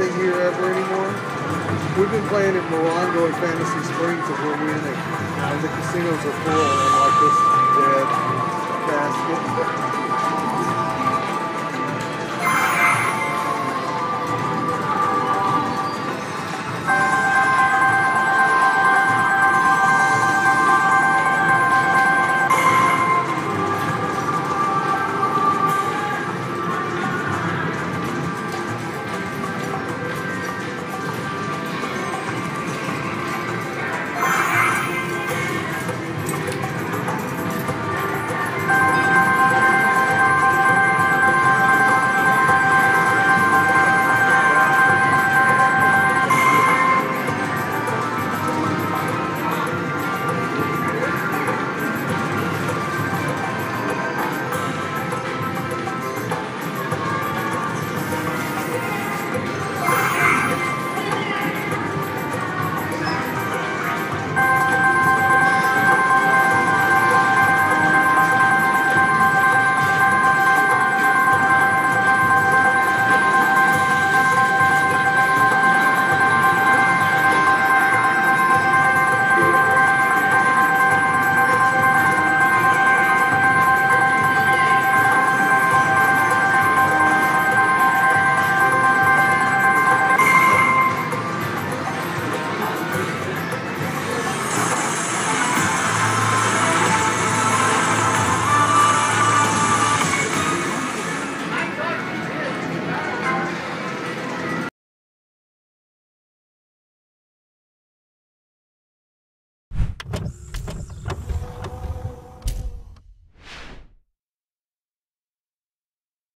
anything here ever anymore. We've been playing at Morongo and Fantasy Springs and we're winning. And the casinos are full and like this uh, dead basket.